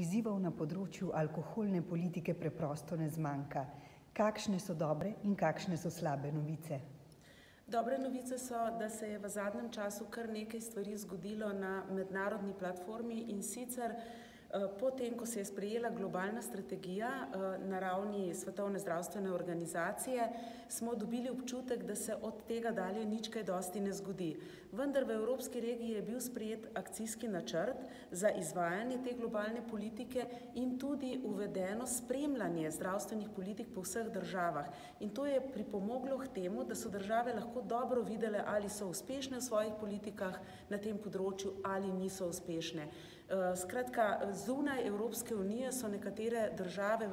Izzivov na področju alkoholne politike preprosto ne zmanjka. Kakšne so dobre in kakšne so slabe novice? Dobre novice so, da se je v zadnjem času kar nekaj stvari zgodilo na mednarodni platformi in sicer potem, ko se je sprejela globalna strategija na ravni Svetovne zdravstvene organizacije, smo dobili občutek, da se od tega dalje nič kaj dosti ne zgodi. Vendar v Evropski regiji je bil sprejet akcijski načrt za izvajanje te globalne politike in tudi uvedeno spremljanje zdravstvenih politik po vseh državah. In to je pripomoglo k temu, da so države lahko dobro videle, ali so uspešne v svojih politikah na tem področju ali niso uspešne. Skratka, zunaj Evropske unije so nekatere države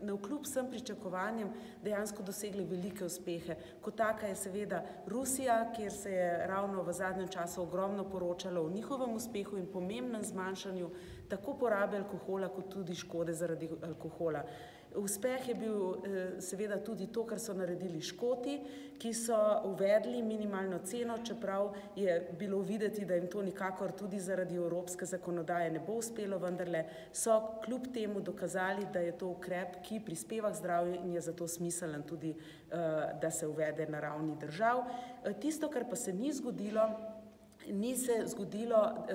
navkljub vsem pričakovanjem dejansko dosegle velike uspehe. Kot taka je seveda Rusija, kjer se je ravno v zadnjem času ogromno poročalo o njihovem uspehu in pomembnem zmanjšanju tako porabe alkohola kot tudi škode zaradi alkohola. Uspeh je bil seveda tudi to, kar so naredili Škoti, ki so uvedli minimalno ceno, čeprav je bilo videti, da jim to nikakor tudi zaradi evropske zakonodaje ne bo uspelo, vendarle so kljub temu dokazali, da je to ukrep, ki prispeva k zdravju in je zato smiseln tudi, da se uvede na ravni držav. Tisto, kar pa se ni zgodilo, ni se zgodilo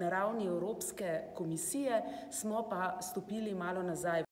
na ravni Evropske komisije, smo pa stopili malo nazaj.